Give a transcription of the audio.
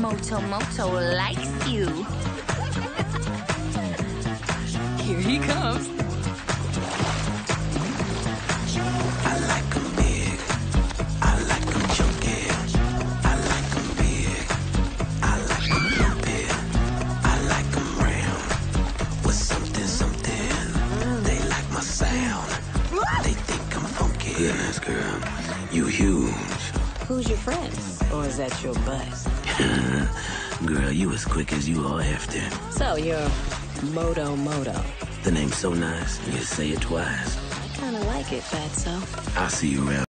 Moto Moto likes you. Here he comes. I like 'em big. I like 'em chunky. I like 'em big. I like 'em lumpy. I like 'em round. With something, something. They like my sound. They think I'm funky. Goodness, girl. You huge. Who's your friend? Or is that your butt? Girl, you as quick as you are after. So you're Moto Moto. The name's so nice, you say it twice. I kinda like it, Fatso. I'll see you around.